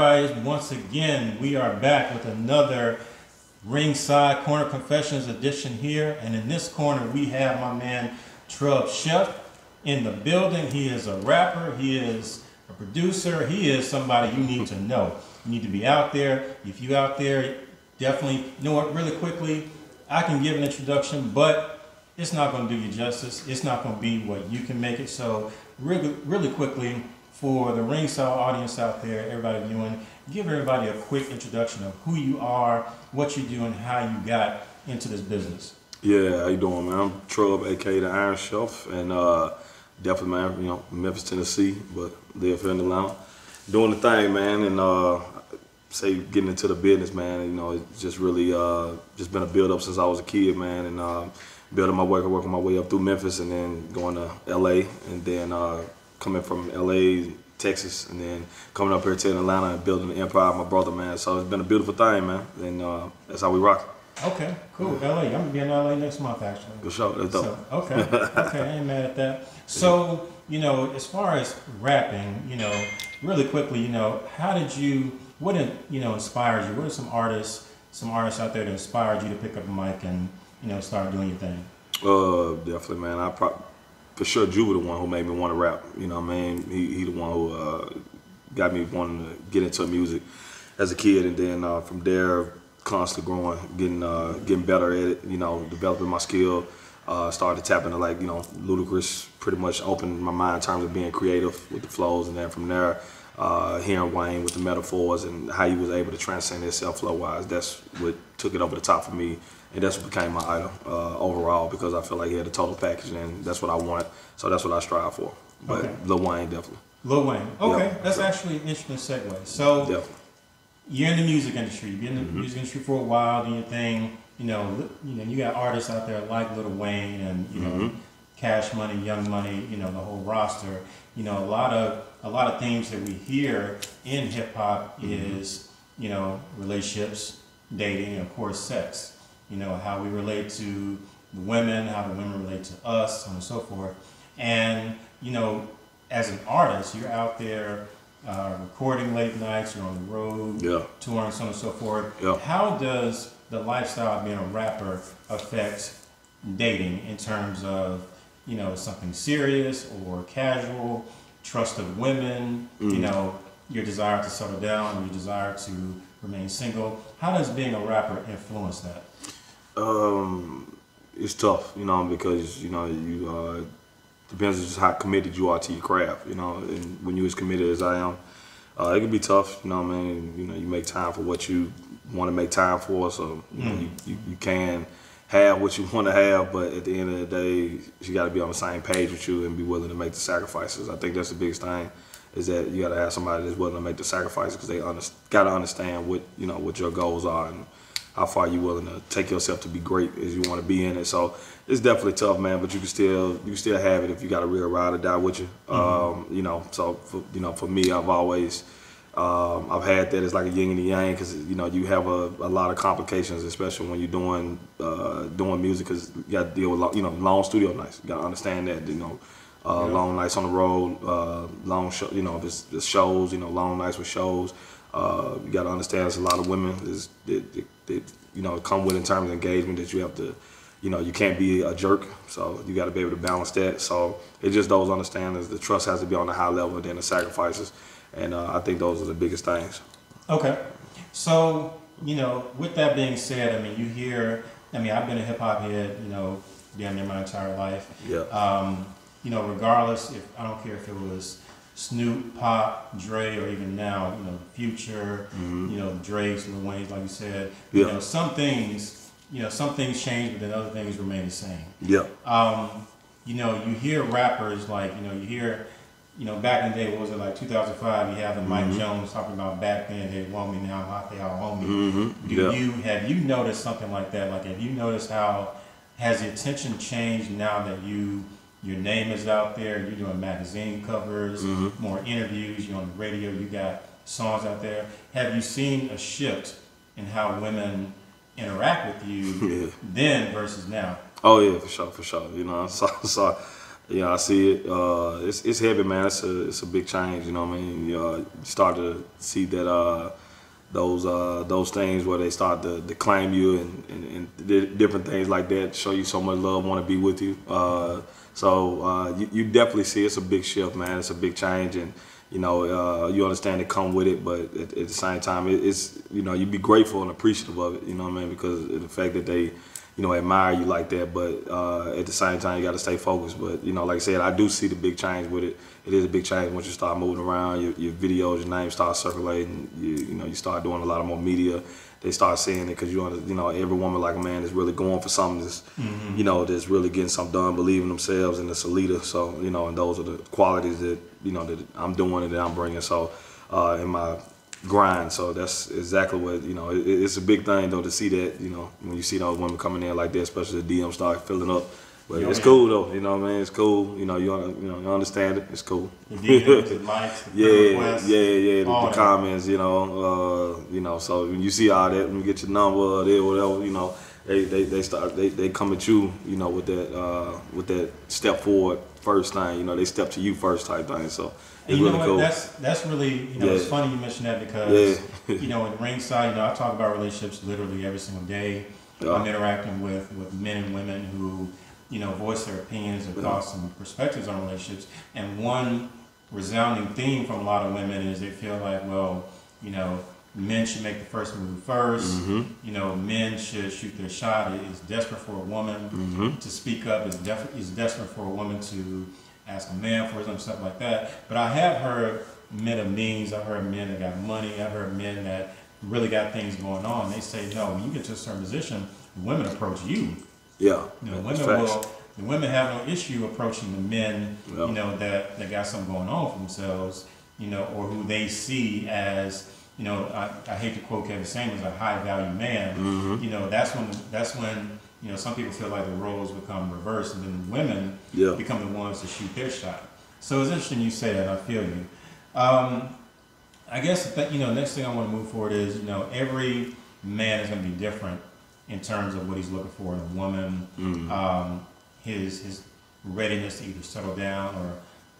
everybody? Once again, we are back with another Ringside Corner Confessions edition here. And in this corner, we have my man Trub Chef in the building. He is a rapper, he is a producer, he is somebody you need to know. You need to be out there. If you out there, definitely you know what, really quickly, I can give an introduction, but it's not going to do you justice. It's not going to be what you can make it. So really, really quickly, for the ringside audience out there, everybody viewing, give everybody a quick introduction of who you are, what you do, and how you got into this business. Yeah, how you doing, man? I'm Trub, aka the Iron Chef, and uh, definitely, man, you know, Memphis, Tennessee, but live here in Atlanta, doing the thing, man, and uh, say getting into the business, man. You know, it's just really uh, just been a build up since I was a kid, man, and uh, building my way, working my way up through Memphis, and then going to L.A. and then uh, coming from L.A. Texas, and then coming up here to Atlanta and building the empire. My brother, man. So it's been a beautiful thing, man, and uh, that's how we rock. Okay, cool. LA. I'm gonna be in LA next month, actually. Good show. That's dope. So, okay, okay, I ain't mad at that. So, you know, as far as rapping, you know, really quickly, you know, how did you? What did, you know inspired you? What are some artists, some artists out there that inspired you to pick up a mic and you know start doing your thing? Uh, definitely, man. I probably for sure Juba the one who made me want to rap. You know what I mean? He he the one who uh, got me wanting to get into music as a kid, and then uh, from there, constantly growing, getting uh, getting better at it. You know, developing my skill. Uh, started tapping to like you know Ludacris pretty much opened my mind in terms of being creative with the flows, and then from there. Uh, hearing Wayne with the metaphors and how he was able to transcend himself flow wise, that's what took it over the top for me and that's what became my idol uh, overall because I feel like he had a total package, and that's what I want. So that's what I strive for. But okay. Lil Wayne definitely. Lil Wayne. Okay, yep. that's actually an interesting segue. So definitely. you're in the music industry. You've been in the mm-hmm. music industry for a while, doing your thing. You know, you know, you got artists out there like Lil Wayne and you know, mm-hmm. Cash Money, Young Money. You know, the whole roster. You know, a lot of a lot of themes that we hear in hip hop mm-hmm. is you know relationships, dating, and of course sex you know, how we relate to the women, how the women relate to us, so on and so forth. And, you know, as an artist, you're out there uh, recording late nights, you're on the road, yeah. touring, so on and so forth. Yeah. How does the lifestyle of being a rapper affect dating in terms of, you know, something serious or casual, trust of women, mm. you know, your desire to settle down, your desire to remain single? How does being a rapper influence that? Um, it's tough, you know, because you know you uh, depends just how committed you are to your craft, you know. And when you're as committed as I am, uh, it can be tough, you know. I mean, you know, you make time for what you want to make time for, so you, mm. know, you, you, you can have what you want to have, but at the end of the day, you got to be on the same page with you and be willing to make the sacrifices. I think that's the biggest thing is that you got to have somebody that's willing to make the sacrifices because they got to understand what you know what your goals are and how far you willing to take yourself to be great as you want to be in it. So it's definitely tough, man. But you can still you can still have it if you got a real ride or die with you. Mm-hmm. Um, you know, so for, you know, for me, I've always um, I've had that as like a yin and a yang because you know you have a, a, lot of complications, especially when you're doing uh, doing music because you got to deal with you know long studio nights. You got to understand that you know. Uh, yeah. Long nights on the road, uh, long show, you know, it's, it's shows, you know, long nights with shows. Uh, you got to understand there's a lot of women that, you know come with in terms of engagement that you have to, you know, you can't be a jerk. So you got to be able to balance that. So it just those understandings. The trust has to be on a high level, and then the sacrifices, and uh, I think those are the biggest things. Okay, so you know, with that being said, I mean, you hear, I mean, I've been a hip hop head, you know, damn near my entire life. Yeah. Um, you know, regardless if I don't care if it was Snoop, Pac, Dre, or even now, you know, Future, mm-hmm. you know, Drake's, Lil Wayne's, like you said. Yeah. You know, some things, you know, some things change, but then other things remain the same. Yeah. Um, you know, you hear rappers like, you know, you hear, you know, back in the day, what was it like 2005? You have the Mike mm-hmm. Jones talking about back then they want me now, hot they all on me. Mm-hmm. Do yeah. you have you noticed something like that? Like, have you noticed how has the attention changed now that you your name is out there. You're doing magazine covers, mm-hmm. more interviews. You're on the radio. You got songs out there. Have you seen a shift in how women interact with you yeah. then versus now? Oh yeah, for sure, for sure. You know, so so Yeah, I see it. Uh, it's it's heavy, man. It's a it's a big change. You know what I mean? You, uh, you start to see that uh, those uh, those things where they start to, to claim you and, and, and, different things like that show you so much love, want to be with you. Uh, so uh, you, you, definitely see it's a big shift, man. It's a big change, and you know uh, you understand it come with it, but at, at the same time, it, it's you know you'd be grateful and appreciative of it. You know what I mean? Because the fact that they you know, admire you like that. But uh, at the same time, you got to stay focused. But you know, like I said, I do see the big change with it. It is a big change once you start moving around. Your, your videos, your name start circulating. You, you know, you start doing a lot of more media. They start seeing it because you, you know, every woman like a man is really going for something. That's, mm-hmm. you know, that's really getting something done, believing themselves, and it's a leader. So you know, and those are the qualities that you know that I'm doing and that I'm bringing. So uh, in my grind. So that's exactly what you know. It, it's a big thing though to see that you know when you see those women coming in like that, especially the DM start filling up. But it's cool though, you know what I mean? It's cool. You know, you you know, you understand it. It's cool. The DMs, the likes, the yeah, requests, yeah, yeah, the, the comments. You know, uh, you know. So when you see all that, when you get your number, there, whatever, you know, they, they, they start they, they come at you, you know, with that uh, with that step forward first thing. You know, they step to you first type thing. So and you know what? Cool. That's that's really you know yeah. it's funny you mentioned that because yeah. you know in ringside you know I talk about relationships literally every single day. Yeah. I'm interacting with with men and women who you know voice their opinions and thoughts and perspectives on relationships. And one resounding theme from a lot of women is they feel like well you know men should make the first move 1st mm-hmm. You know, men should shoot their shot. It's desperate for a woman mm-hmm. to speak up. It's, def- it's desperate for a woman to ask a man for something, stuff like that. But I have heard men of means, I've heard men that got money, I've heard men that really got things going on. They say, no, when you get to a certain position, women approach you. Yeah. You know, women will the women have no issue approaching the men, yeah. you know, that, that got something going on for themselves, you know, or who they see as, you know, I, I hate to quote Kevin Samuels, a high value man. Mm-hmm. You know, that's when that's when you know, some people feel like the roles become reversed, and then women yeah. become the ones to shoot their shot. So it's interesting you say that. I feel you. Um, I guess that, you know, next thing I want to move forward is you know every man is going to be different in terms of what he's looking for in a woman, mm. um, his his readiness to either settle down or,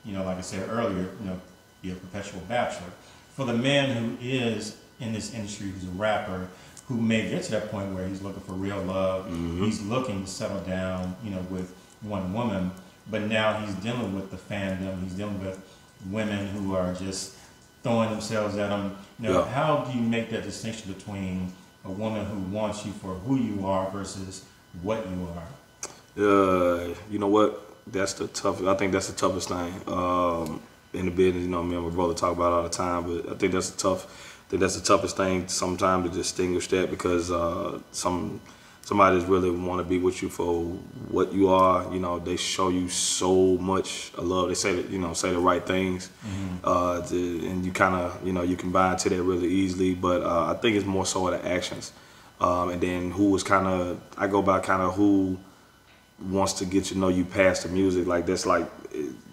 you know, like I said earlier, you know, be a perpetual bachelor. For the man who is in this industry, who's a rapper, who may get to that point where he's looking for real love. Mm-hmm. He's looking to settle down, you know, with one woman, but now he's dealing with the fandom. He's dealing with women who are just throwing themselves at him. You know, yeah. how do you make that distinction between a woman who wants you for who you are versus what you are? Uh, you know what? That's the tough. I think that's the toughest thing um, in the business. You know, me and my brother talk about all the time, but I think that's the tough think that's the toughest thing sometimes to distinguish that because uh, some somebody that's really want to be with you for what you are. You know, they show you so much love. They say that you know say the right things, mm-hmm. uh, to, and you kind of you know you can buy into that really easily. But uh, I think it's more so the actions, um, and then who is kind of I go by kind of who wants to get to know you past the music. Like that's like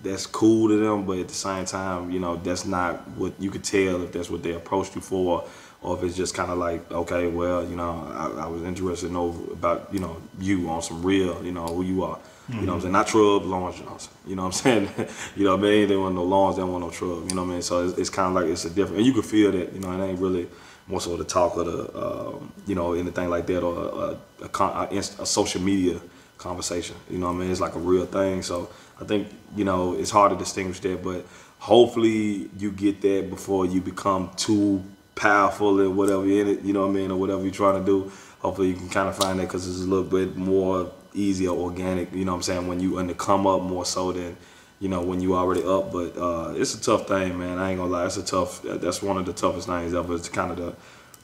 that's cool to them, but at the same time, you know, that's not what you could tell if that's what they approached you for, or if it's just kind of like, okay, well, you know, I, I was interested in know about, you know, you on some real, you know, who you are. Mm-hmm. You know what I'm saying? Not Trub, Lawrence Johnson. You know what I'm saying? you know what I mean? They want no Lawrence, they want no Trub. You know what I mean? So it's, it's kind of like it's a different, and you can feel that, you know, it ain't really more so the talk of the, um, you know, anything like that or a, a, a, a social media conversation. You know what I mean? It's like a real thing. So I think you know it's hard to distinguish that, but hopefully you get that before you become too powerful and whatever in it. You know what I mean, or whatever you're trying to do. Hopefully you can kind of find that because it's a little bit more easier, organic. You know what I'm saying? When you under come up more so than you know when you already up. But uh, it's a tough thing, man. I ain't gonna lie. It's a tough. That's one of the toughest things ever. To kind of the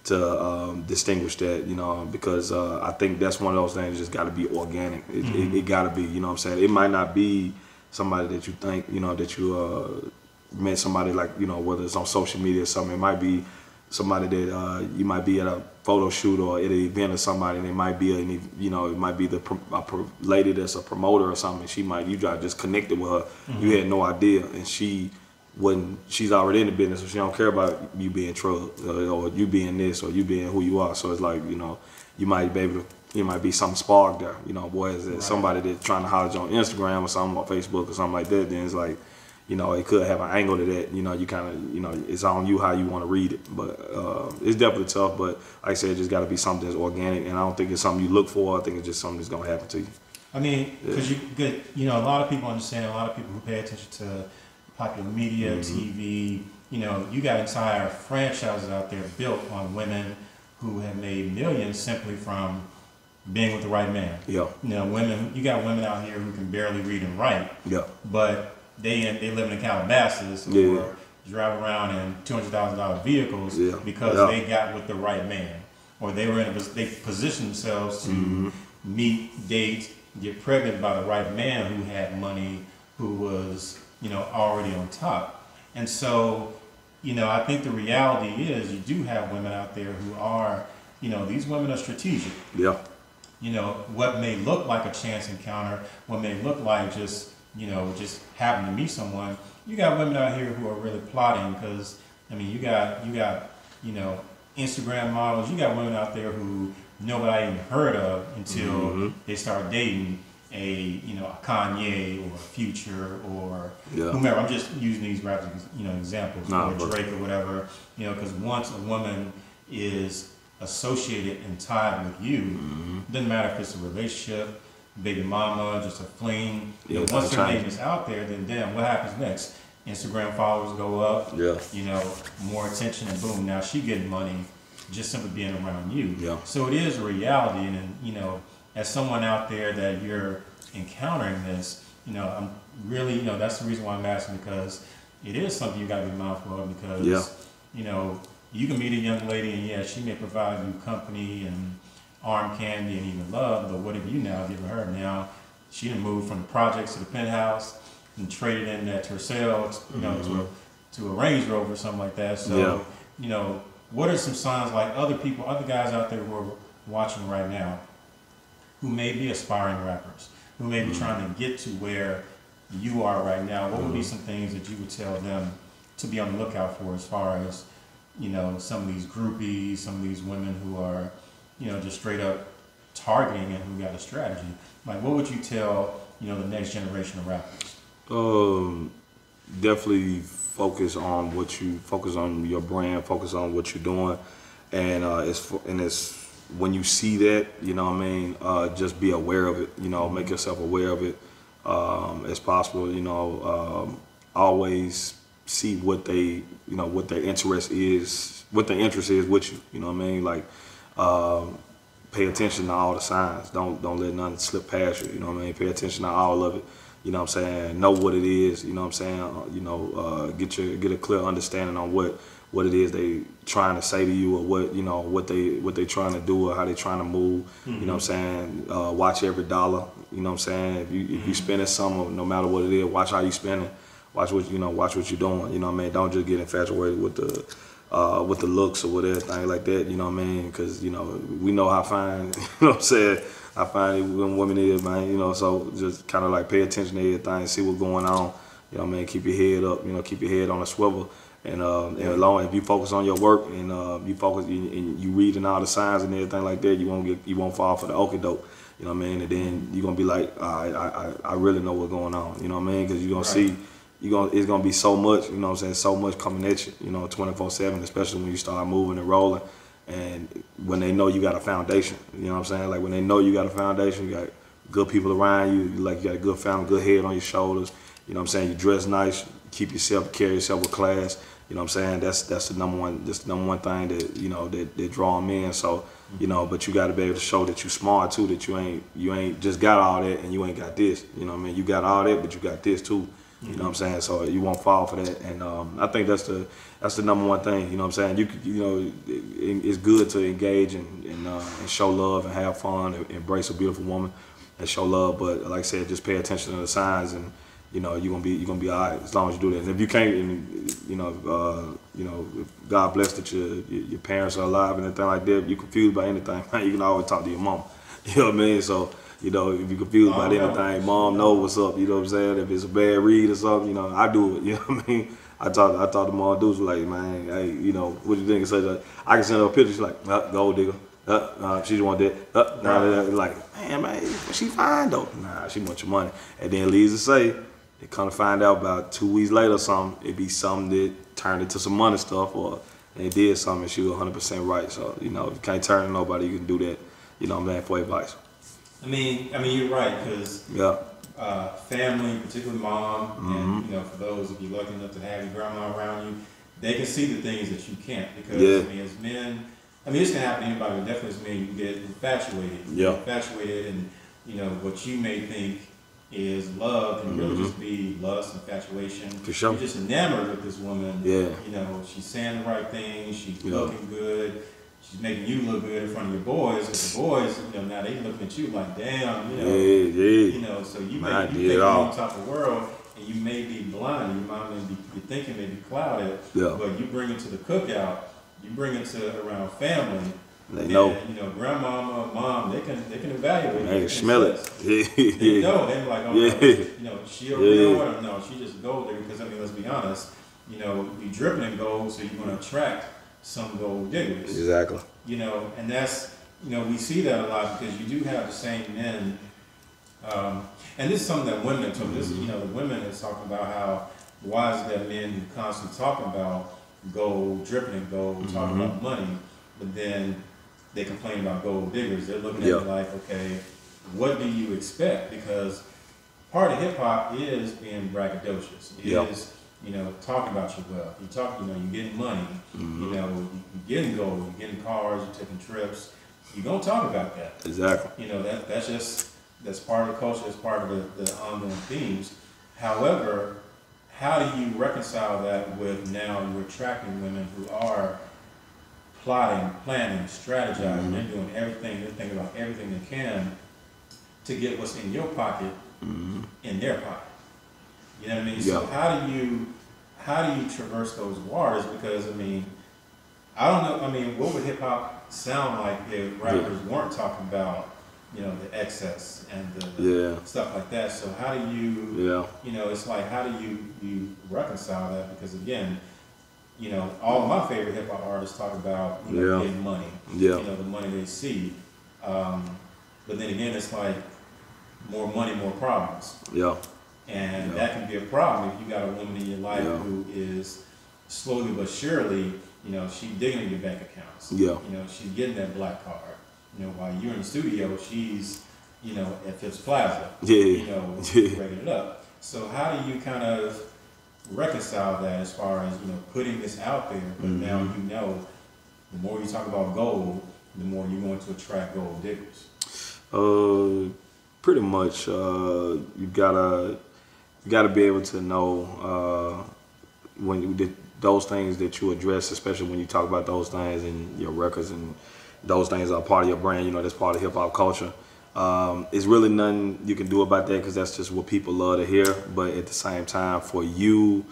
to um, distinguish that, you know, because uh, I think that's one of those things just got to be organic. It, mm-hmm. it, it got to be, you know what I'm saying? It might not be somebody that you think, you know, that you uh, met somebody like, you know, whether it's on social media or something. It might be somebody that uh, you might be at a photo shoot or at an event or somebody, and it might be a, you know, it might be the pro- lady that's a promoter or something. She might you just connected with her. Mm-hmm. You had no idea, and she when she's already in the business, so she don't care about you being Trub or, or you being this or you being who you are. So it's like you know, you might be able to you might be some spark there. You know, boy, is it right. somebody that's trying to holler on Instagram or something or Facebook or something like that, then it's like, you know, it could have an angle to that. You know, you kind of, you know, it's on you how you want to read it. But uh, it's definitely tough. But like I said, it just got to be something that's organic, and I don't think it's something you look for. I think it's just something that's gonna happen to you. I mean, because yeah. you you know, a lot of people understand. A lot of people who pay attention to popular media, mm-hmm. TV. You know, you got entire franchises out there built on women who have made millions simply from being with the right man. Yeah. You know, women. You got women out here who can barely read and write. Yeah. But they they live in Calabasas or drive around in two hundred thousand dollar vehicles yeah. because yeah. they got with the right man, or they were in a they positioned themselves to mm-hmm. meet, date, get pregnant by the right man who had money, who was you know already on top, and so you know I think the reality is you do have women out there who are you know these women are strategic. Yeah. You know what may look like a chance encounter, what may look like just you know, just happen to meet someone. You got women out here who are really plotting because, I mean, you got you got you know Instagram models. You got women out there who nobody even heard of until mm-hmm. they start dating a you know a Kanye or a Future or yeah. whomever. I'm just using these rappers, you know, examples nah, or Drake or whatever. You know, because once a woman is associated and tied with you, mm-hmm. doesn't matter if it's a relationship, baby mama, just a fling. Yeah, you know, once her name is out there, then damn, what happens next? Instagram followers go up. Yeah. You know, more attention and boom, now she getting money just simply being around you. Yeah. So it is a reality, and you know, as someone out there that you're encountering this, you know, I'm really, you know, that's the reason why I'm asking because it is something you got to be mindful of because, yeah. you know, you can meet a young lady and yeah, she may provide you company and arm candy and even love, but what have you now given her? Now she done moved from the projects to the penthouse and traded in that Tercel, you know, mm-hmm. to a to a Range Rover or something like that. So, yeah. you know, what are some signs like other people, other guys out there who are watching right now, who may be aspiring rappers, who may be mm-hmm. trying to get to where you are right now? What would be mm-hmm. some things that you would tell them to be on the lookout for as far as, you know, some of these groupies, some of these women who are you know, just straight up targeting and who got a strategy. Like, what would you tell, you know, the next generation of rappers? Um, definitely focus on what you focus on your brand, focus on what you're doing, and uh, it's and it's when you see that, you know, what I mean, uh, just be aware of it. You know, make yourself aware of it um, as possible. You know, um, always see what they, you know, what their interest is, what their interest is with you. You know what I mean, like um, pay attention to all the signs. Don't don't let nothing slip past you. You know what I mean? Pay attention to all of it. You know what I'm saying? Know what it is. You know what I'm saying? Uh, you know, uh, get your get a clear understanding on what what it is they trying to say to you or what you know what they what they trying to do or how they trying to move. Mm-hmm. You know what I'm saying? Uh, watch every dollar. You know what I'm saying? If you if you mm-hmm. spending something, no matter what it is, watch how you spending. Watch what you know. Watch what you're doing. You know what I mean? Don't just get infatuated with the uh, with the looks or whatever, thing like that. You know what I mean? Because you know we know how fine. You know what I'm saying? How fine when women is, man. You know, so just kind of like pay attention to everything, see what's going on. You know what I mean? Keep your head up. You know, keep your head on a swivel. And, uh, and as long if you focus on your work and uh, you focus and you reading all the signs and everything like that, you won't get you won't fall for the okie doke. You know what I mean? And then you're gonna be like, I I, I really know what's going on. You know what I mean? Because you're gonna right. see you gonna it's gonna be so much, you know what I'm saying, so much coming at you, you know, 24/7, especially when you start moving and rolling, and when they know you got a foundation, you know what I'm saying, like when they know you got a foundation, you got good people around you, like you got a good family, good head on your shoulders, you know what I'm saying, you dress nice, keep yourself, carry yourself with class, you know what I'm saying, that's that's the number one, that's the number one thing that you know that that draw them in. So you know, but you got to be able to show that you smart too, that you ain't you ain't just got all that and you ain't got this. You know what I mean? You got all that, but you got this too. You know what I'm saying? So you won't fall for that. And um, I think that's the that's the number one thing. You know what I'm saying? You you know, it, it's good to engage and and, uh, and, show love and have fun and embrace a beautiful woman and show love. But like I said, just pay attention to the signs and you know you're gonna be you're gonna be all right as long as you do that. And if you can't, and, you know, uh, you know, God bless that your your parents are alive and anything like that. If you're confused by anything, you can always talk to your mom. You know what I mean? So you know, if you're confused about anything, mom know what's up. You know what I'm saying? If it's a bad read or something, you know, I do it. You know what I mean? I talk, I talk to mom dudes like, man, hey, you know, what you think? So I can send her a picture. She's like, go digger. Uh, uh, she just want that. Uh, nah, they're like, man, man, she fine though. Nah, she want your money. And then leaves to say, they come to find out about two weeks later, something it be something that turned into some money stuff, or they did something and she was 100 percent right. So you know, if you can't turn to nobody, you can do that. You know, what I'm saying for advice. I mean, I mean, you're right because Yeah, uh, family, particularly mom, Mm-hmm. and you know, for those if you're lucky enough to have your grandma around you, they can see the things that you can't. Because Yeah. I mean, as men, I mean, this can happen to anybody, but definitely as men, you get infatuated. Yeah. infatuated, and you know what you may think is love can really just be lust, infatuation. Mm-hmm. For sure. You're just enamored with this woman. Yeah. You know, she's saying the right things. She's Yeah. looking good. She's making you look good in front of your boys. Because the boys, you know, now they looking at you like, damn, you yeah, know. yeah. You know, so you Man, may you did think you're on top of the world, and you may be blind. Your mind may be your thinking may be clouded. Yeah. But you bring it to the cookout. You bring it to around family. They know. You know, grandmama, mom, they can they can evaluate. They they can smell it. They know. They're like, oh, Yeah. no, you know, she a real one. or No, she just gold digger. Because I mean, let's be honest. You know, you dripping in gold, so you're going to attract some gold diggers Exactly. you know, and that's, you know, we see that a lot because you do have the same men, um, and this is something that women told me. This, you know, the women is talking about how why is that men who constantly talking about gold, dripping in gold, talking about money, but then they complain about gold diggers. They're looking at Yeah. it like, okay, what do you expect? Because part of hip hop is being braggadocious. It Yeah. is, you know, talking about your wealth. You talk, you know, you're getting money. Mm-hmm. You know, you- you're getting gold. You're getting cars. You're taking trips. You're gonna talk about that. Exactly. You know, that that's just that's part of the culture. That's part of the, the ongoing themes. However, how do you reconcile that with now you're attracting women who are plotting, planning, strategizing, they're doing everything, they're thinking about everything they can to get what's in your pocket mm-hmm. in their pocket. You know what I mean? So how do you how do you traverse those waters? Because I mean, I don't know. I mean, what would hip hop sound like if rappers weren't talking about you know the excess and the Yeah. stuff like that? So how do you Yeah. you know, it's like how do you you reconcile that? Because again, you know, all of my favorite hip hop artists talk about you know, Yeah. getting money, Yeah. you know, the money they see. Um, but then again, it's like more money, more problems, Yeah. and Yeah. that can be a problem if you got a woman in your life Yeah. who is slowly but surely, you know, she digging in your bank accounts. Yeah. You know, she's getting that black card. You know, while you're in the studio, she's, you know, at Phipps Plaza Yeah. you know, Yeah. breaking it up. So how do you kind of reconcile that as far as, you know, putting this out there, but now Mm-hmm. you know, the more you talk about gold, the more you're going to attract gold diggers. Uh, pretty much. Uh, you gotta you gotta be able to know uh, when you did those things that you address, especially when you talk about those things and your records and those things are part of your brand. You know, that's part of hip hop culture. Um, it's really nothing you can do about that because that's just what people love to hear. But at the same time, for you,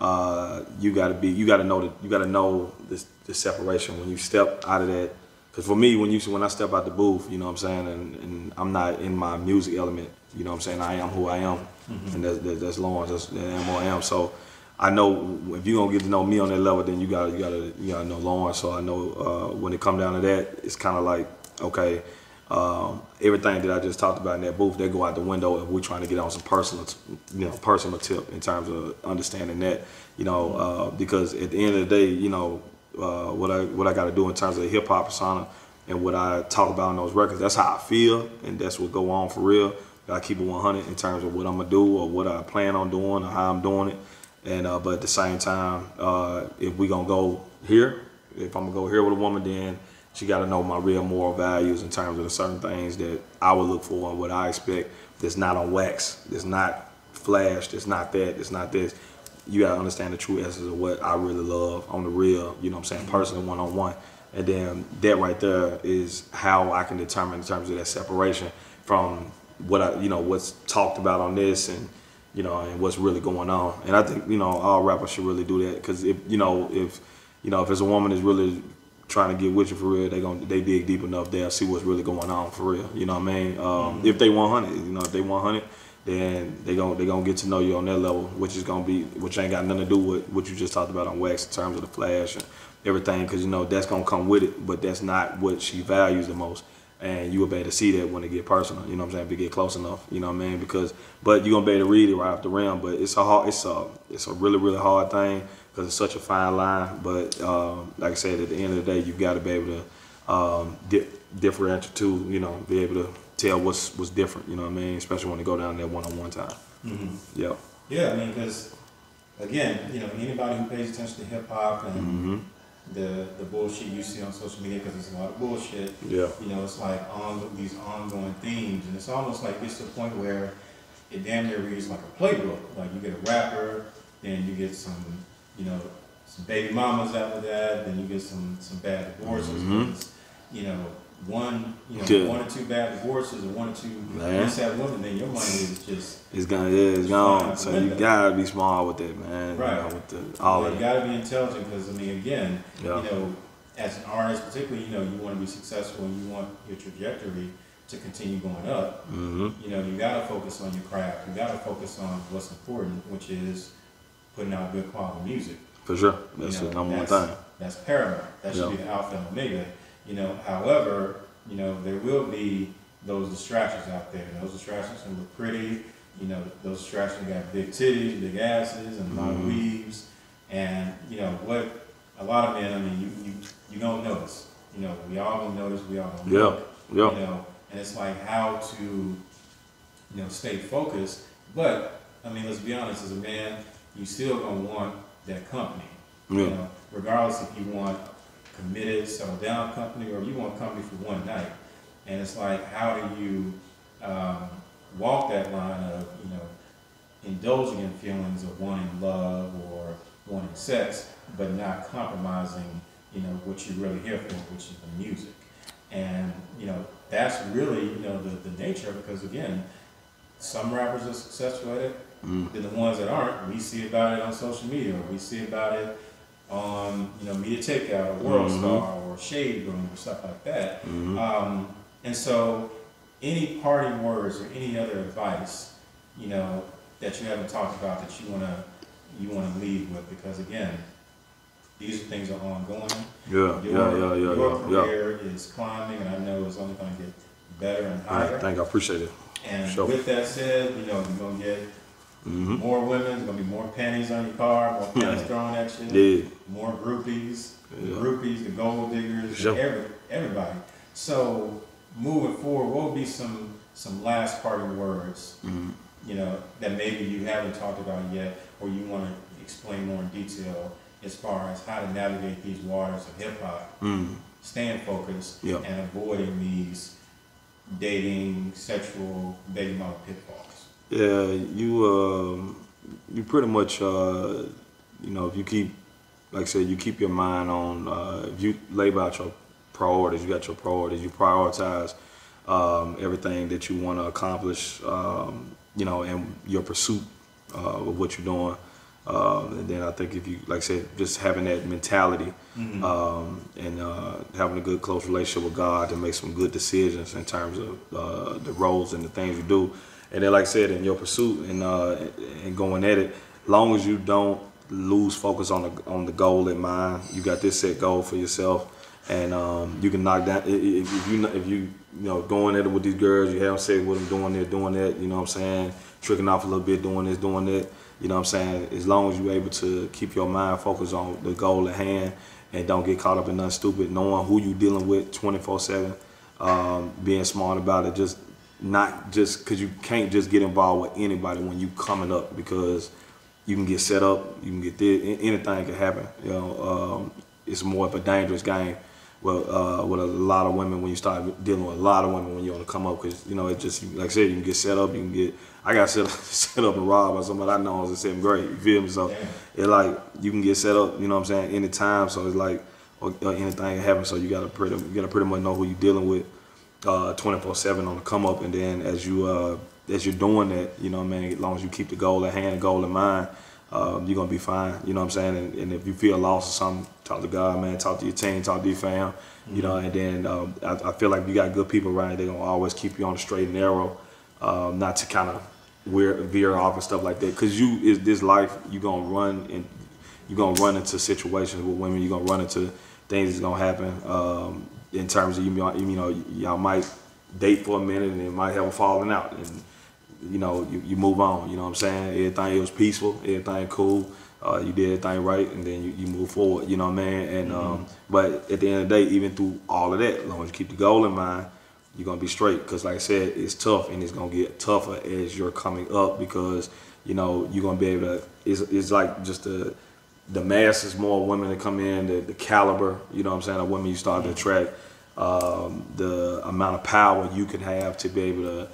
uh, you gotta be you gotta know that you gotta know this the separation when you step out of that. Because for me, when you when I step out the booth, you know what I'm saying, and, and I'm not in my music element. You know what I'm saying. I am who I am, and that's, that's, that's Lawrence. That's, that's M O M. So I know if you're gonna get to know me on that level, then you gotta you gotta you gotta know Lawrence. So I know uh, when it come down to that, it's kind of like okay, um, everything that I just talked about in that booth, they go out the window if we're trying to get on some personal, you know, personal tip in terms of understanding that, you know, uh, because at the end of the day, you know, uh, what I what I got to do in terms of hip hop persona and what I talk about in those records, that's how I feel, and that's what go on for real. I keep it 100 in terms of what I'm gonna do or what I plan on doing or how I'm doing it. And uh, but at the same time, uh, if we gonna go here, if I'm gonna go here with a woman, then she got to know my real moral values in terms of the certain things that I would look for and what I expect. That's not on wax. That's not flash. That's not that. That's not this. You gotta understand the true essence of what I really love on the real. You know what I'm saying? Personal, one on one. And then that right there is how I can determine in terms of that separation from what I, you know, what's talked about on this and you know, and what's really going on. And I think, you know, all rappers should really do that because if, you know, if, you know, if it's a woman that's really trying to get with you for real, they going they dig deep enough, they'll see what's really going on for real. You know what I mean? Um, mm-hmm. If they 100, you know, if they 100, then they going they gonna get to know you on that level, which is gonna be which ain't got nothing to do with what you just talked about on wax in terms of the flash and everything, because you know that's gonna come with it, but that's not what she values the most and you will be able to see that when it get personal. You know what I'm saying? If it get close enough, you know what I mean? Because, but you're gonna be able to read it right off the rim. But it's a hard, it's a, it's a really, really hard thing because it's such a fine line. But um, like I said, at the end of the day, you've got to be able to um, di- differentiate too. You know, be able to tell what's what's different. You know what I mean? Especially when they go down there one on one time. Mm-hmm. Yeah. Yeah, I mean, because again, you know, anybody who pays attention to hip hop and mm-hmm the the bullshit you see on social media because it's a lot of bullshit. Yeah. You know, it's like on these ongoing themes, and it's almost like gets to the point where it damn near reads like a playbook. Like you get a rapper, then you get some, you know, some baby mamas after that, then you get some some bad divorces. Mm-hmm. You know, one, you know, yeah. one or two bad divorces or one or two sad women, then your money is just it's gonna yeah, it's gone. So you gotta be smart with it, man. Right. You know, with the, all yeah, of you gotta be intelligent because I mean, again, yeah. you know, as an artist, particularly, you know, you want to be successful and you want your trajectory to continue going up. Mm-hmm. You know, you gotta focus on your craft. You gotta focus on what's important, which is putting out good quality music. For sure, that's you know, the number one thing. That's paramount. That should be the alpha and omega you know, however, you know, there will be those distractions out there. Those distractions can look pretty. You know, those distractions got big titties, big asses, and a lot of mm-hmm. weaves. And you know what? A lot of men. I mean, you you you don't notice. You know, we all gonna notice. We all gonna yeah, yeah. You know, and it's like how to, you know, stay focused. But I mean, let's be honest. As a man, you still gonna want that company. Yeah. You know, regardless if you want committed, settle down company, or you want a company for one night. And it's like, how do you um, walk that line of, you know, indulging in feelings of wanting love or wanting sex, but not compromising, you know, what you're really here for, which is the music. And, you know, that's really, you know, the, the nature because again, some rappers are successful at it, mm. then the ones that aren't, we see about it on social media, or we see about it on you know Media Takeout or World mm-hmm. Star or Shade Room or stuff like that. Mm-hmm. Um, and so, any parting words or any other advice, you know, that you haven't talked about that you wanna you wanna leave with, because again, these things are ongoing. Yeah, your, yeah, yeah, yeah. Your yeah, career yeah. is climbing, and I know it's only going to get better and higher. Thank you. I appreciate it. And sure. with that said, you know, you're going to get Mm-hmm. More women, there's gonna be more panties on your car, more panties thrown at you. Yeah. More groupies, yeah. the groupies, the gold diggers, sure. every, everybody. So moving forward, what would be some some last parting words? Mm-hmm. You know that maybe you haven't talked about yet, or you want to explain more in detail as far as how to navigate these waters of hip hop, mm-hmm. staying focused, yep. and avoiding these dating, sexual, baby mama pitfalls. Yeah, you um, you pretty much uh, you know if you keep like I said you keep your mind on uh, if you lay out your priorities, you got your priorities, you prioritize um, everything that you want to accomplish, um, you know, and your pursuit uh, of what you're doing. Um, and then I think if you, like I said, just having that mentality mm-hmm. um, and uh, having a good close relationship with God to make some good decisions in terms of uh, the roles and the things you do, and then, like I said, in your pursuit and uh, and going at it, long as you don't lose focus on the on the goal in mind, you got this set goal for yourself, and um, you can knock down. If you if you you know going at it with these girls, you have say what I'm doing this, doing that. You know what I'm saying? Tricking off a little bit, doing this, doing that. You know what I'm saying? As long as you're able to keep your mind focused on the goal at hand and don't get caught up in nothing stupid, knowing who you're dealing with 24/7, um, being smart about it, just not just because you can't just get involved with anybody when you coming up because you can get set up, you can get this, anything can happen. You know, um, it's more of a dangerous game. Well, uh, with a lot of women when you start dealing with a lot of women when you want to come up because you know it just like I said you can get set up, you can get I got set up, set up and robbed by somebody I know is the same great. You feel me? So it like you can get set up, you know what I'm saying, anytime. So it's like or, or anything can happen. So you gotta pretty you gotta pretty much know who you're dealing with uh, 24/7 on the come up, and then as you uh, as you're doing that, you know, man, as long as you keep the goal at hand, the goal in mind, um, you're gonna be fine. You know what I'm saying? And, and, if you feel lost or something, talk to God, man. Talk to your team, talk to your fam. Mm-hmm. You know, and then um, I, I, feel like you got good people around. They're gonna always keep you on the straight and narrow, um, not to kind of veer, veer off and stuff like that. Cause you is this life you gonna run and you're gonna run into situations with women. You're gonna run into things that's gonna happen um, in terms of you know you know y'all might date for a minute and it might have a falling out and you know, you, you move on. You know what I'm saying? Everything it was peaceful, everything cool. Uh, you did everything right, and then you, you move forward. You know what I mean? And mm-hmm. um, but at the end of the day, even through all of that, as long as you keep the goal in mind, you're gonna be straight. Because like I said, it's tough, and it's gonna get tougher as you're coming up. Because you know you're gonna be able to. It's, it's like just the mass is more women that come in, the, the caliber. You know what I'm saying? The women you start to attract, um, the amount of power you can have to be able to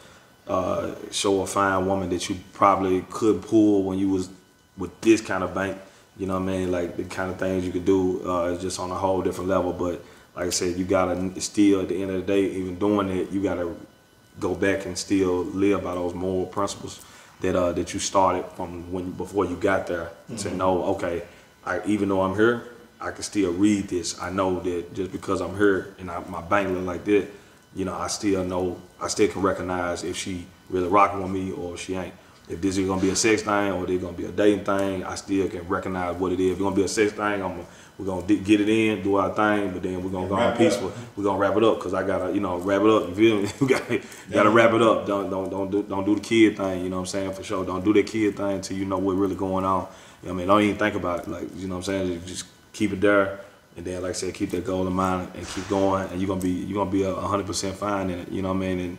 uh, show a fine woman that you probably could pull when you was with this kind of bank. You know what I mean? Like the kind of things you could do uh, is just on a whole different level. But like I said, you gotta still at the end of the day, even doing it, you gotta go back and still live by those moral principles that uh, that you started from when before you got there. Mm-hmm. To know, okay, I even though I'm here, I can still read this. I know that just because I'm here and I, my bank look like that, you know, I still know, I still can recognize if she really rocking with me or if she ain't. If this is gonna be a sex thing or it's gonna be a dating thing, I still can recognize what it is. If it's gonna be a sex thing, I'm we're gonna get it in, do our thing, but then we're gonna go on peaceful. We're gonna wrap it up because I gotta, you know, wrap it up. You feel me? you gotta, gotta wrap it up. Don't don't don't do don't do the kid thing. You know what I'm saying for sure. Don't do that kid thing until you know what's really going on. You know I mean, don't even think about it. Like you know what I'm saying. Just keep it there and then like I said, keep that goal in mind and keep going, and you're gonna be you're gonna be hundred percent fine in it. You know what I mean? And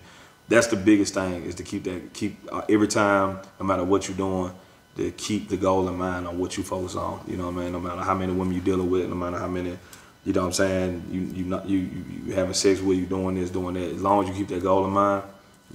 that's the biggest thing is to keep that keep uh, every time, no matter what you're doing, to keep the goal in mind on what you focus on. You know what I mean? No matter how many women you're dealing with, no matter how many, you know what I'm saying, you you not you you having sex with, you doing this, doing that. As long as you keep that goal in mind,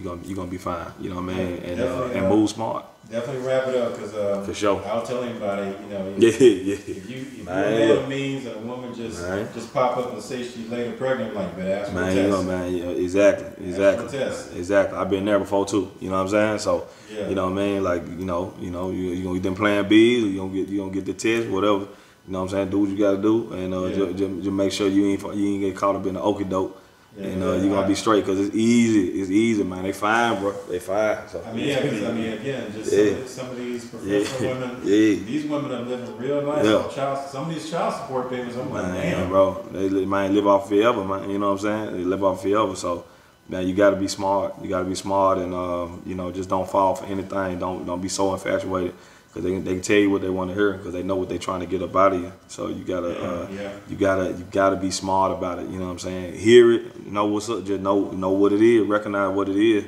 you're gonna you're gonna be fine. You know what I mean? And uh, and move smart. Definitely wrap it up because uh, for sure. I'll tell anybody, you know, yeah, yeah. If you if you man. means that a woman just man. just pop up and say she's later pregnant, like, but ask man, you know, man, yeah, exactly, exactly, exactly. I've been there before too. You know what I'm saying? So, yeah. you know what I mean? Like, you know, you know, you you gonna get them plan B's, you gonna get you gonna get the test, whatever. You know what I'm saying? Do what you gotta do, and uh, yeah. just, just, just, make sure you ain't you ain't get caught up in the okey doke yeah, and uh, you're gonna be straight because it's easy. It's easy, man. They fine, bro. They fine. So. I mean, yeah, because I mean, again, just yeah. some, some, of these professional yeah. women, yeah. these women are living real nice yeah. child. Some of these child support payments, I'm like, man, bro, they might live off forever, man. You know what I'm saying? They live off forever. So, man, you got to be smart. You got to be smart, and um, you know, just don't fall for anything. Don't don't be so infatuated because they, they can tell you what they want to hear because they know what they're trying to get up out of you. So you gotta uh, yeah. you gotta you gotta be smart about it. You know what I'm saying? Hear it, know what's up, just know know what it is, recognize what it is,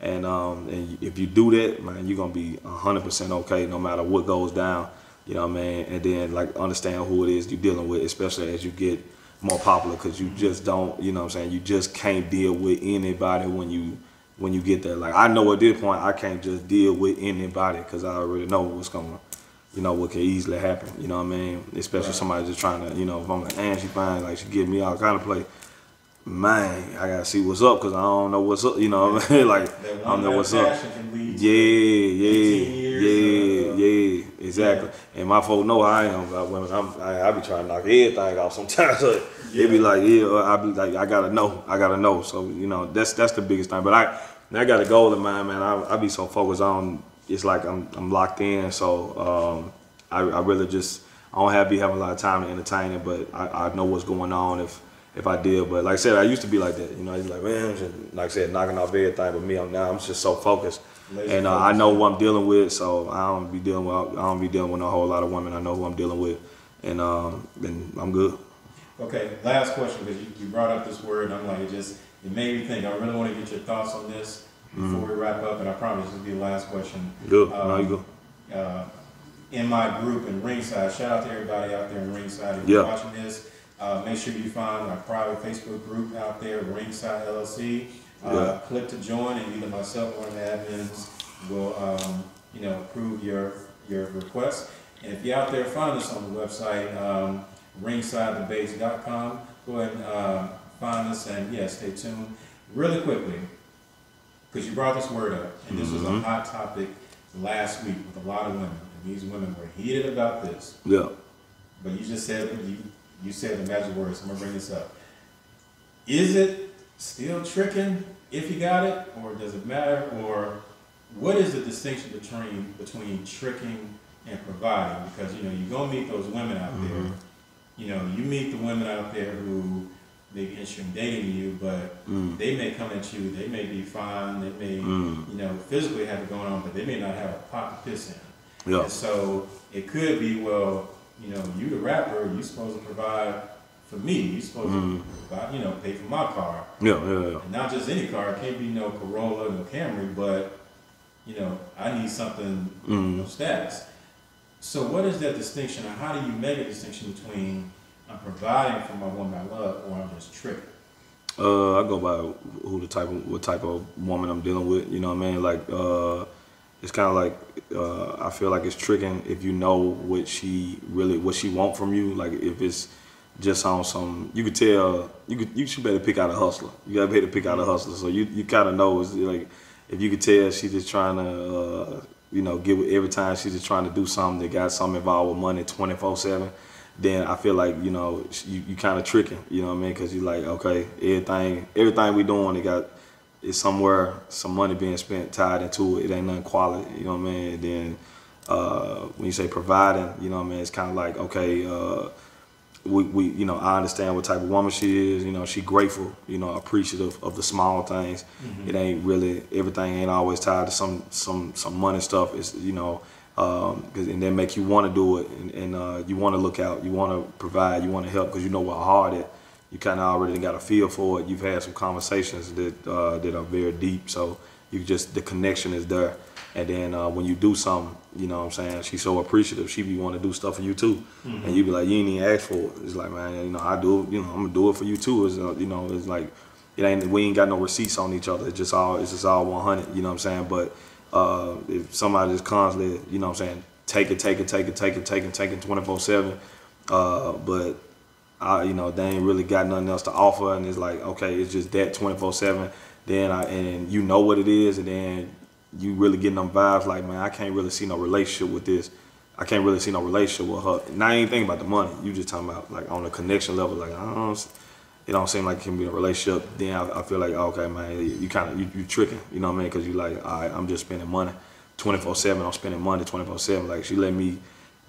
and um, and if you do that, man, you're gonna be 100% okay no matter what goes down. You know what I mean? And then like understand who it is you're dealing with, especially as you get more popular, because you just don't, you know what I'm saying? You just can't deal with anybody when you when you get there. Like I know at this point I can't just deal with anybody because I already know what's going you know, what can easily happen. You know what I mean? Especially right. somebody just trying to, you know, if I'm like, and she fine, like she give me all kind of play. Man, I gotta see what's up because I don't know what's up. You know what I mean? like I don't know what's up. Yeah, yeah, yeah, yeah, exactly. Yeah. And my folks know how I am about women. I'm, I, I be trying to knock everything off sometimes. So yeah. It be like, yeah, I be like, I gotta know, I gotta know. So you know, that's that's the biggest thing. But I, I got a goal in mind, man. I, I be so focused on. It's like I'm I'm locked in. So um, I, I really just I don't have be having a lot of time to entertain it, but I, I know what's going on if if I did. But like I said, I used to be like that. You know, I was like, man, just, like I said, knocking off everything. But me, I'm now I'm just so focused, and uh, I know what I'm dealing with. So I don't be dealing with I don't be dealing with a whole lot of women. I know who I'm dealing with, and um, and I'm good. Okay, last question because you, you, brought up this word, and I'm like, it just it made me think. I really want to get your thoughts on this before mm-hmm. we wrap up, and I promise this will be the last question. Good. Um, no, you go. Uh, in my group in Ringside, shout out to everybody out there in Ringside. If you're watching this, uh, make sure you find our private Facebook group out there, Ringside LLC. Uh, yeah. Click to join, and either myself or the admins will, um, you know, approve your your request. And if you're out there, find us on the website. Um, ringsidedebates.com. Go ahead and uh, find us and yeah, stay tuned. Really quickly, because you brought this word up, and this mm-hmm. was a mm-hmm. hot topic last week with a lot of women, and these women were heated about this. Yeah. But you just said you you said the magic words. I'm gonna bring this up. Is it still tricking if you got it, or does it matter, or what is the distinction between between tricking and providing? Because you know you're gonna meet those women out there. Mhm. You know, you meet the women out there who may be interested in dating you, but Mm. they may come at you. They may be fine. They may, Mm. you know, physically have it going on, but they may not have a pot to piss in. Yeah. And so it could be, well, you know, you the rapper, you supposed to provide for me. You supposed Mm. to provide, you know, pay for my car. Yeah. Yeah. Yeah. And not just any car. It can't be no Corolla, no Camry, but you know, I need something you know, Mm. status. So what is that distinction, or how do you make a distinction between I'm providing for my woman I love, or I'm just tricking? Uh, I go by who the type of what type of woman I'm dealing with. You know what I mean? Like, uh, it's kind of like uh, I feel like it's tricking if you know what she really what she want from you. Like if it's just on some, you could tell you could you should better pick out a hustler. You gotta better pick out a hustler. So you you kind of know it's like if you could tell she just trying to uh, you know give every time she's just trying to do something that got something involved with money twenty four seven then I feel like you know you, you kind of tricking, you know what I mean? Because you're like okay, everything everything we doing, it got it's somewhere some money being spent tied into it. It ain't nothing quality, you know what I mean? And then uh, when you say providing, you know what I mean? It's kind of like okay, uh, we, we you know I understand what type of woman she is. You know she grateful, you know appreciative of the small things. It ain't really everything ain't always tied to some some some money stuff. It's you know um, and then make you want to do it and, and uh, you want to look out, you want to provide, you want to help because you know how hard it. You kind of already got a feel for it. You've had some conversations that uh, that are very deep, so you just the connection is there. And then uh, when you do something, you know what I'm saying, she's so appreciative. She be want to do stuff for you too, and you be like, you ain't even ask for it. It's like, man, you know, I do, it, you know, I'm gonna do it for you too. It's uh, you know, it's like it ain't we ain't got no receipts on each other. It's just all it's just all 100. You know what I'm saying? But uh, if somebody just constantly, you know what I'm saying, take it, take it, take it, take it, take it, take it 24 seven, uh, but I, you know, they ain't really got nothing else to offer, and it's like, okay, it's just that 24 seven. Then I and you know what it is, and then you really getting them vibes like, man, I can't really see no relationship with this. I can't really see no relationship with her. Now I ain't thinking about the money. You just talking about like on the connection level. Like I don't, it don't seem like it can be a relationship. Then I, I feel like okay, man, you, you kind of you, you tricking. You know what I mean? Because you like, all right, I'm just spending money, 24 seven. I'm spending money 24 seven. Like she let me.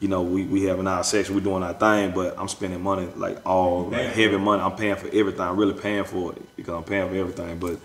You know, we, we having our sex, we doing our thing, but I'm spending money like all like heavy money. I'm paying for everything. I'm really paying for it because I'm paying for everything. But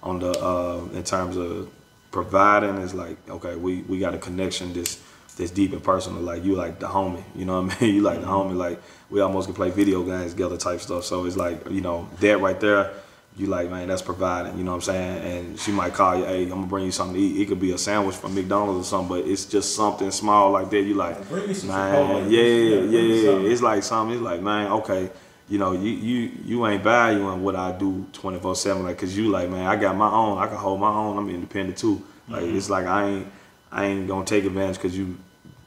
on the uh, in terms of providing, is like okay, we, we got a connection this this deep and personal. Like you like the homie, you know what I mean? You like the homie. Like we almost can play video games together type stuff. So it's like you know that right there. You like man, that's providing. You know what I'm saying? And she might call you, hey, I'm gonna bring you something to eat. It could be a sandwich from McDonald's or something, but it's just something small like that. You like, Bring me some man, yeah, Yeah, yeah. It's like something. It's like, man, okay, you know, you you you ain't valuing what I do 24 seven, like, cause you like, man, I got my own. I can hold my own. I'm independent too. Like, Mm-hmm. it's like I ain't I ain't gonna take advantage cause you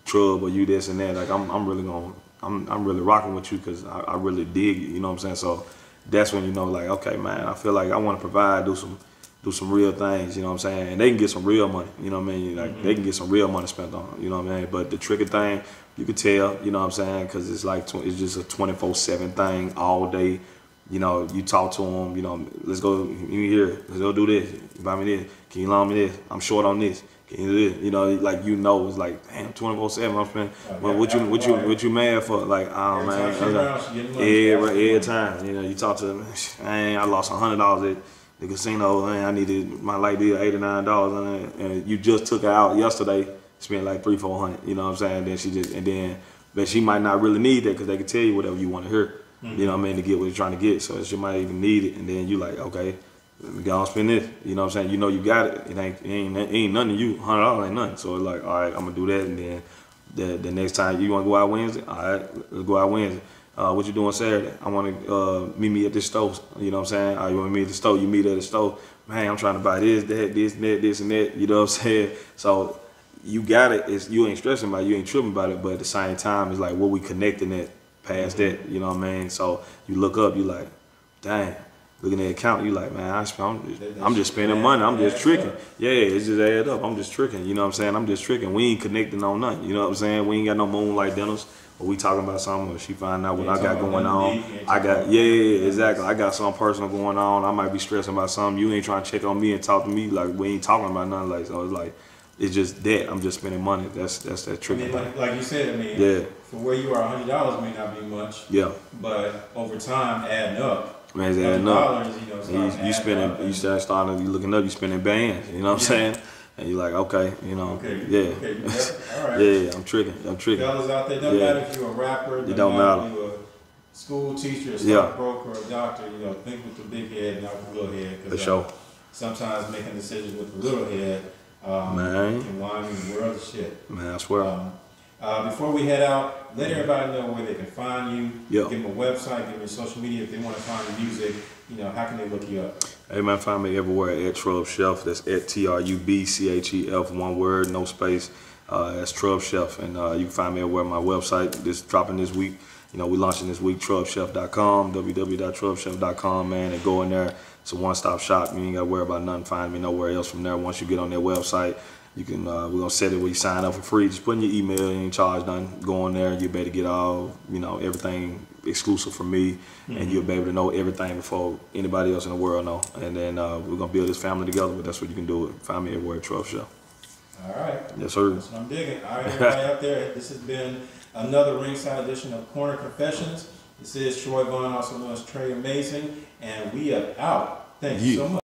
trub or you this and that. Like, I'm I'm really gonna I'm I'm really rocking with you cause I, I really dig you. You know what I'm saying? So that's when you know, like, okay, man, I feel like I want to provide, do some do some real things, you know what I'm saying? And they can get some real money, you know what I mean? Like they can mm-hmm. get some real money spent on, you know what I mean? But the tricky thing, you can tell, you know what I'm saying? Because it's like tw- it's just a 24/7 thing all day. You know, you talk to them, you know, let's go you here, let's go do this. You buy me this. Can you loan me this? I'm short on this. Can you do this? You know, like you know, it's like damn 24/7. I'm spending. What, what you what you what you mad for? Like, oh Every man, time she I know. around, she getting money. Yeah, right, every time. You know, you talk to them, man, I lost a hundred dollars at the casino, man, I needed my light bill eighty nine dollars and you just took her out yesterday, spent like three, four hundred, you know what I'm saying? Then she just and then but she might not really need that because they can tell you whatever you want to hear. Mm-hmm. You know what I mean, to get what you're trying to get. So she might even need it and then you like, okay, let me go and spend this. You know what I'm saying? You know you got it. It ain't it ain't, it ain't nothing to you. Hundred dollars ain't nothing. So it's like, all right, I'm gonna do that and then the the next time you wanna go out Wednesday, all right, let's go out Wednesday. Uh, what you doing Saturday? I want to uh, meet me at the store. You know what I'm saying? Uh, you want to meet at the store? You meet at the store. Man, I'm trying to buy this, that, this, and that, this, and that. You know what I'm saying? So you got it. It's, you ain't stressing about it. You ain't tripping about it. But at the same time, it's like what we connecting it past that. You know what I mean? So you look up, you like, dang, looking at the account, you like, man, I I'm just, I'm just spending money. I'm just tricking. Yeah, it's just add up. I'm just tricking. You know what I'm saying? I'm just tricking. We ain't connecting on nothing. You know what I'm saying? We ain't got no moonlight dinners. Or we talking about something, or she find out what You I got going on. nothing deep, you ain't I got yeah, yeah, yeah, exactly. I got something personal going on. I might be stressing about something. You ain't trying to check on me and talk to me like we ain't talking about nothing. Like so, it's like it's just that I'm just spending money. That's that's that I mean, like, like you said, I mean, Yeah. for where you are, hundred dollars may not be much, Yeah, but over time, adding up, man, it's adding up. dollars, you know, you, you spending, up. you start starting, you looking up, you spending bands. You know what I'm Yeah. saying? And you're like, okay, you know, Okay. yeah, Okay. Yeah. All right. yeah, I'm tricking, I'm tricking. Fellas out there, don't Yeah. matter if you're a rapper, doesn't don't matter matter. if you're a school teacher, a Yeah. stockbroker, a doctor. You know, think with the big head, not with the little head. For uh, sure, Sometimes making decisions with the little head um, Man. can wind you in the world of shit. man. I swear. Um, uh, before we head out, let everybody know where they can find you. Yeah. Give them a website, give them your social media if they want to find your music. You know, how can they look you up? Hey man, find me everywhere at Trub Chef. That's at T R U B C H E F, one word, no space. Uh, that's Trub Chef, and uh, you can find me everywhere. My website, this dropping this week. You know, we launching this week. TrubChef.com, www.trubchef.com, man, and go in there. It's a one-stop shop. You ain't got to worry about nothing. Find me nowhere else from there. Once you get on their website, you can. Uh, we're gonna set it where you sign up for free. Just put in your email, you ain't charge nothing. Go on there. You better get all, you know, everything exclusive for me, and you'll be able to know everything before anybody else in the world know. And then uh, we're gonna build this family together. But that's what you can do. It. Find me everywhere at Chef. All right. Yes, sir. That's what I'm digging. All right, everybody out there, this has been another ringside edition of Corner Confessions. This is Troy Vaughn, also known as Trey Amazing, and we are out. Thank you Yeah. so much.